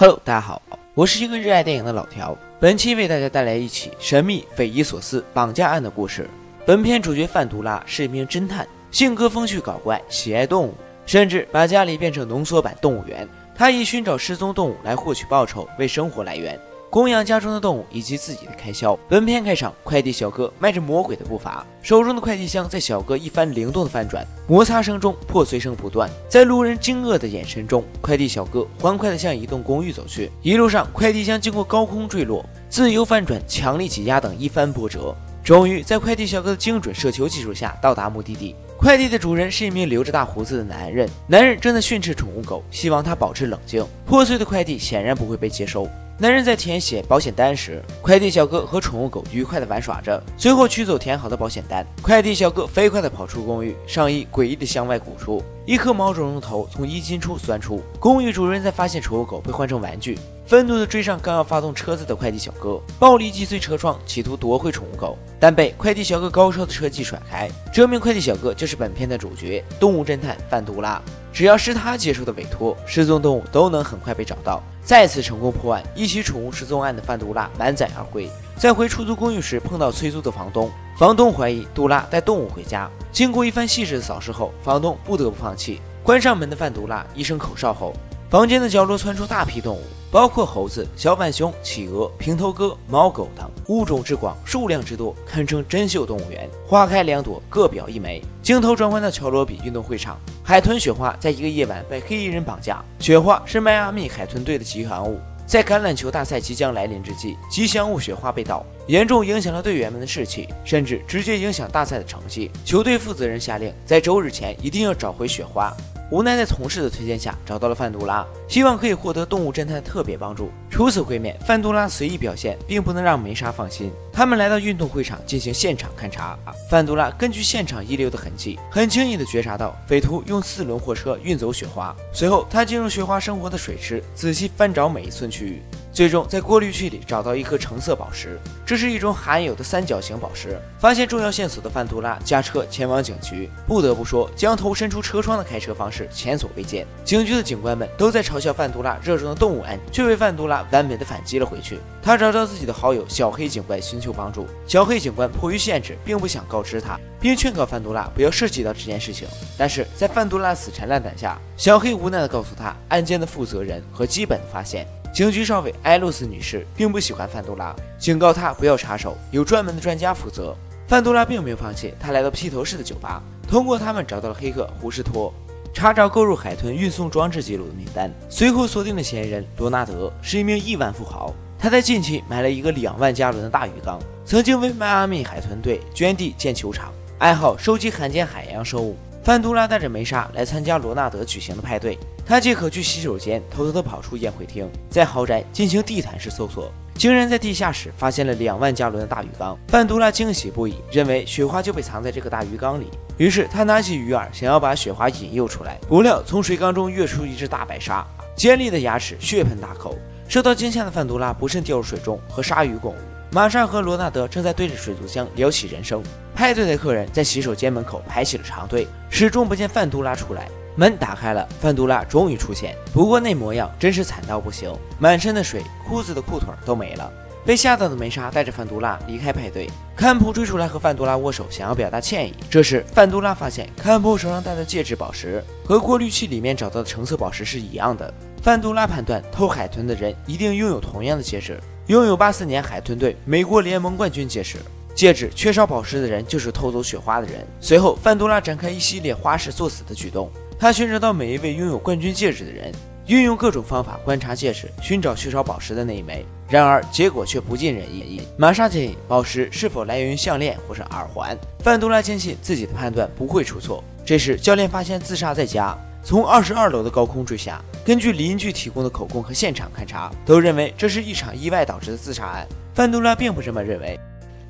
Hello，大家好，我是一个热爱电影的老条。本期为大家带来一起神秘、匪夷所思绑架案的故事。本片主角范杜拉是一名侦探，性格风趣搞怪，喜爱动物，甚至把家里变成浓缩版动物园。他以寻找失踪动物来获取报酬为生活来源。供养家中的动物以及自己的开销。本片开场，快递小哥迈着魔鬼的步伐，手中的快递箱在小哥一番灵动的翻转、摩擦声中破碎声不断。在路人惊愕的眼神中，快递小哥欢快地向一栋公寓走去。一路上，快递箱经过高空坠落、自由翻转、强力挤压等一番波折，终于在快递小哥的精准射球技术下到达目的地。快递的主人是一名留着大胡子的男人，男人正在训斥宠物狗，希望它保持冷静。破碎的快递显然不会被接收。男人在填写保险单时，快递小哥和宠物狗愉快地玩耍着，随后取走填好的保险单。快递小哥飞快地跑出公寓，上衣诡异地向外鼓出，一颗毛茸茸的头从衣襟处钻出。公寓。主人在发现宠物狗被换成玩具，愤怒地追上刚要发动车子的快递小哥，暴力击碎车窗，企图夺回宠物狗，但被快递小哥高超的车技甩开。这名快递小哥就是本片的主角——动物侦探范杜拉。只要是他接受的委托，失踪动物都能很快被找到。再次成功破案，一起宠物失踪案的范杜拉满载而归。在回出租公寓时，碰到催租的房东，房东怀疑杜拉带动物回家。经过一番细致的扫视后，房东不得不放弃。关上门的范杜拉一声口哨后，房间的角落窜出大批动物。包括猴子、小浣熊、企鹅、平头哥、猫狗等，物种之广，数量之多，堪称珍秀动物园。花开两朵，各表一枚。镜头转换到乔罗比运动会场，海豚雪花在一个夜晚被黑衣人绑架。雪花是迈阿密海豚队的吉祥物，在橄榄球大赛即将来临之际，吉祥物雪花被盗，严重影响了队员们的士气，甚至直接影响大赛的成绩。球队负责人下令，在周日前一定要找回雪花。无奈在同事的推荐下找到了范杜拉，希望可以获得动物侦探的特别帮助。初次会面，范杜拉随意表现，并不能让梅莎放心。他们来到运动会场进行现场勘查。范杜拉根据现场遗留的痕迹，很轻易地觉察到匪徒用四轮货车运走雪花。随后，他进入雪花生活的水池，仔细翻找每一寸区域。最终在过滤器里找到一颗橙色宝石，这是一种罕有的三角形宝石。发现重要线索的范杜拉驾车前往警局，不得不说，将头伸出车窗的开车方式前所未见。警局的警官们都在嘲笑范杜拉热衷的动物案，却为范杜拉完美的反击了回去。他找到自己的好友小黑警官寻求帮助，小黑警官迫于限制，并不想告知他，并劝告范杜拉不要涉及到这件事情。但是在范杜拉死缠烂打下，小黑无奈的告诉他案件的负责人和基本的发现。警局少尉艾露斯女士并不喜欢范杜拉，警告他不要插手，有专门的专家负责。范杜拉并没有放弃，他来到披头士的酒吧，通过他们找到了黑客胡士托，查找购入海豚运送装置记录的名单，随后锁定了嫌疑人罗纳德，是一名亿万富豪。他在近期买了一个两万加仑的大鱼缸，曾经为迈阿密海豚队捐地建球场，爱好收集罕见海洋生物。范杜拉带着梅莎来参加罗纳德举行的派对。他借口去洗手间，偷偷地跑出宴会厅，在豪宅进行地毯式搜索，竟然在地下室发现了两万加仑的大鱼缸。范杜拉惊喜不已，认为雪花就被藏在这个大鱼缸里。于是他拿起鱼饵，想要把雪花引诱出来，不料从水缸中跃出一只大白鲨，尖利的牙齿，血盆大口。受到惊吓的范杜拉不慎掉入水中，和鲨鱼共舞。玛莎和罗纳德正在对着水族箱聊起人生。派对的客人在洗手间门口排起了长队，始终不见范杜拉出来。门打开了，范杜拉终于出现。不过那模样真是惨到不行，满身的水，裤子的裤腿都没了。被吓到的梅莎带着范杜拉离开派对。坎普追出来和范杜拉握手，想要表达歉意。这时范杜拉发现坎普手上戴的戒指宝石和过滤器里面找到的橙色宝石是一样的。范杜拉判断偷海豚的人一定拥有同样的戒指。拥有八四年海豚队美国联盟冠军戒指，戒指缺少宝石的人就是偷走雪花的人。随后，范杜拉展开一系列花式作死的举动，他寻找到每一位拥有冠军戒指的人，运用各种方法观察戒指，寻找缺少宝石的那一枚。然而，结果却不尽人意。玛莎建议宝石是否来源于项链或者耳环，范杜拉坚信自己的判断不会出错。这时，教练发现自杀在家。从二十二楼的高空坠下。根据邻居提供的口供和现场勘查，都认为这是一场意外导致的自杀案。范杜拉并不这么认为。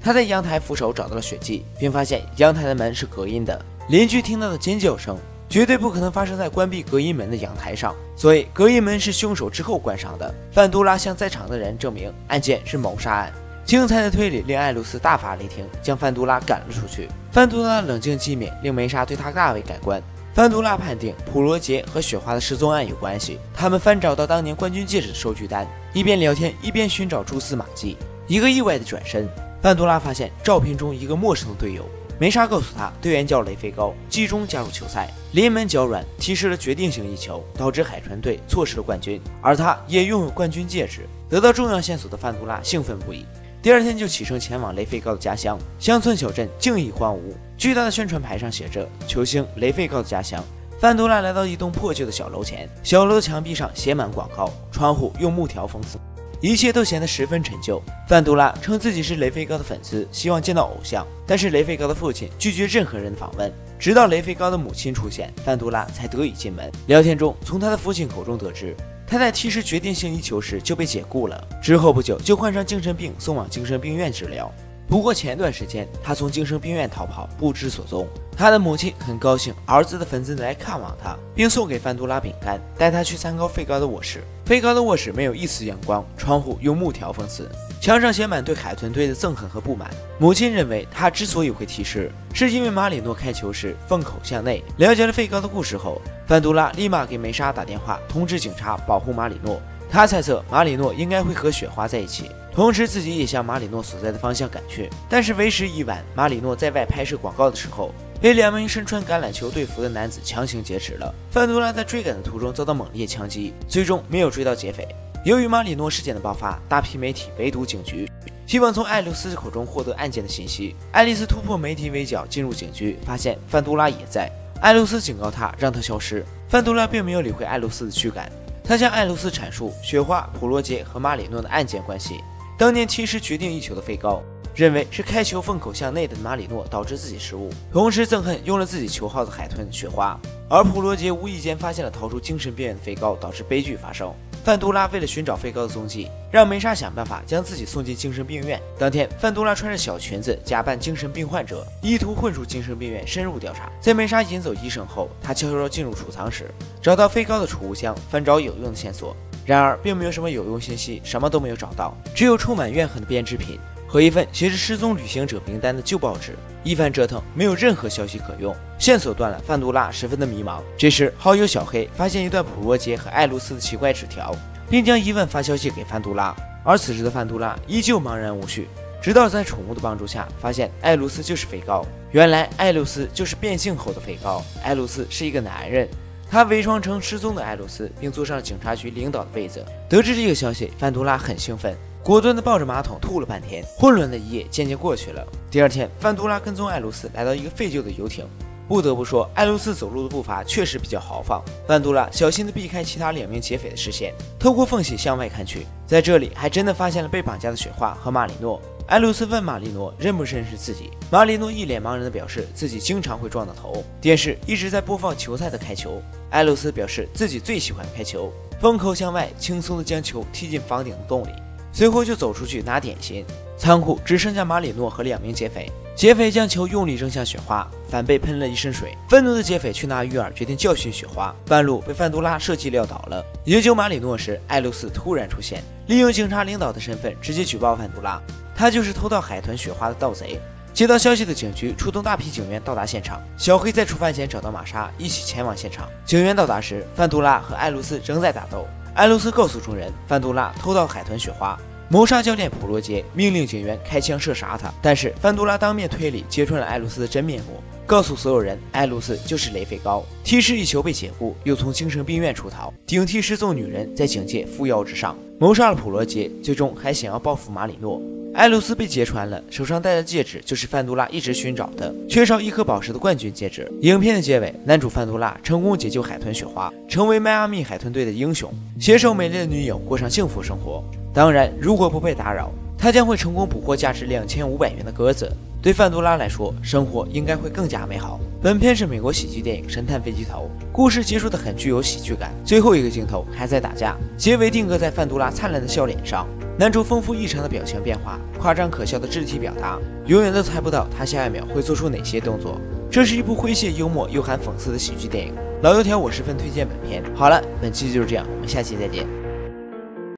他在阳台扶手找到了血迹，并发现阳台的门是隔音的。邻居听到的尖叫声绝对不可能发生在关闭隔音门的阳台上，所以隔音门是凶手之后关上的。范杜拉向在场的人证明案件是谋杀案。精彩的推理令艾露斯大发雷霆，将范杜拉赶了出去。范杜拉冷静机敏，令梅莎对他大为改观。范杜拉判定普罗杰和雪花的失踪案有关系，他们翻找到当年冠军戒指的收据单，一边聊天一边寻找蛛丝马迹。一个意外的转身，范杜拉发现照片中一个陌生的队友。梅莎告诉他，队员叫雷菲高，季中加入球赛，临门脚软，踢失了决定性一球，导致海豚队错失了冠军。而他也拥有冠军戒指。得到重要线索的范杜拉兴奋不已，第二天就启程前往雷菲高的家乡。乡村小镇静谧荒芜，巨大的宣传牌上写着“球星雷菲高的家乡”。范杜拉来到一栋破旧的小楼前，小楼的墙壁上写满广告，窗户用木条封死。一切都显得十分陈旧。范杜拉称自己是雷菲高的粉丝，希望见到偶像，但是雷菲高的父亲拒绝任何人的访问。直到雷菲高的母亲出现，范杜拉才得以进门。聊天中，从他的父亲口中得知，他在踢失决定性一球时就被解雇了，之后不久就患上精神病，送往精神病院治疗。不过前段时间他从精神病院逃跑，不知所踪。他的母亲很高兴儿子的粉丝来看望他，并送给范杜拉饼干，带他去参观费高的卧室。费高的卧室没有一丝阳光，窗户用木条封死，墙上写满对海豚队的憎恨和不满。母亲认为他之所以会踢失，是因为马里诺开球时缝口向内。了解了费高的故事后，范杜拉立马给梅莎打电话，通知警察保护马里诺。他猜测马里诺应该会和雪花在一起。同时，自己也向马里诺所在的方向赶去，但是为时已晚。马里诺在外拍摄广告的时候，被两名身穿橄榄球队服的男子强行劫持了。范杜拉在追赶的途中遭到猛烈枪击，最终没有追到劫匪。由于马里诺事件的爆发，大批媒体围堵警局，希望从艾露斯口中获得案件的信息。爱丽丝突破媒体围剿，进入警局，发现范杜拉也在。艾露斯警告他，让他消失。范杜拉并没有理会艾露斯的驱赶，他向艾露斯阐述雪花、普罗杰和马里诺的案件关系。当年其实决定一球的费高，认为是开球缝口向内的马里诺导致自己失误，同时憎恨用了自己球号的海豚雪花。而普罗杰无意间发现了逃出精神病院的费高，导致悲剧发生。范杜拉为了寻找费高的踪迹，让梅莎想办法将自己送进精神病院。当天，范杜拉穿着小裙子，假扮精神病患者，意图混入精神病院深入调查。在梅莎引走医生后，他悄悄进入储藏室，找到费高的储物箱，翻找有用的线索。然而，并没有什么有用信息，什么都没有找到，只有充满怨恨的编织品和一份写着失踪旅行者名单的旧报纸。一番折腾，没有任何消息可用，线索断了。范杜拉十分的迷茫。这时，好友小黑发现一段普罗杰和艾露斯的奇怪纸条，并将疑问发消息给范杜拉。而此时的范杜拉依旧茫然无序，直到在宠物的帮助下，发现艾露斯就是肥高。原来，艾露斯就是变性后的肥高。艾露斯是一个男人。他伪装成失踪的艾露斯，并坐上警察局领导的位子。得知这个消息，范杜拉很兴奋，果断地抱着马桶吐了半天。混乱的一夜渐渐过去了。第二天，范杜拉跟踪艾露斯来到一个废旧的游艇。不得不说，艾露斯走路的步伐确实比较豪放。范杜拉小心地避开其他两名劫匪的视线，透过缝隙向外看去，在这里还真的发现了被绑架的雪花和马里诺。艾露斯问马里诺认不认识自己，马里诺一脸茫然地表示自己经常会撞到头。电视一直在播放球赛的开球，艾露斯表示自己最喜欢开球，风口向外，轻松地将球踢进房顶的洞里，随后就走出去拿点心。仓库只剩下马里诺和两名劫匪，劫匪将球用力扔向雪花，反被喷了一身水。愤怒的劫匪去拿鱼饵，决定教训雪花，半路被范杜拉设计撂倒了。营救马里诺时，艾露斯突然出现，利用警察领导的身份直接举报范杜拉。他就是偷盗海豚雪花的盗贼。接到消息的警局出动大批警员到达现场。小黑在出发前找到玛莎，一起前往现场。警员到达时，范杜拉和艾露斯正在打斗。艾露斯告诉众人，范杜拉偷盗海豚雪花。谋杀教练普罗杰命令警员开枪射杀他，但是范杜拉当面推理，揭穿了艾露斯的真面目，告诉所有人，艾露斯就是雷菲高，踢失一球被解雇，又从精神病院出逃，顶替失踪女人，在警界扶摇直上，谋杀了普罗杰，最终还想要报复马里诺。艾露斯被揭穿了，手上戴的戒指就是范杜拉一直寻找的，缺少一颗宝石的冠军戒指。影片的结尾，男主范杜拉成功解救海豚雪花，成为迈阿密海豚队的英雄，携手美丽的女友过上幸福生活。当然，如果不被打扰，他将会成功捕获价值两千五百元的鸽子。对范杜拉来说，生活应该会更加美好。本片是美国喜剧电影《神探飞机头》，故事结束的很具有喜剧感。最后一个镜头还在打架，结尾定格在范杜拉灿烂的笑脸上。男主丰富异常的表情变化，夸张可笑的肢体表达，永远都猜不到他下一秒会做出哪些动作。这是一部诙谐幽默又含讽刺的喜剧电影。老油条，我十分推荐本片。好了，本期就是这样，我们下期再见。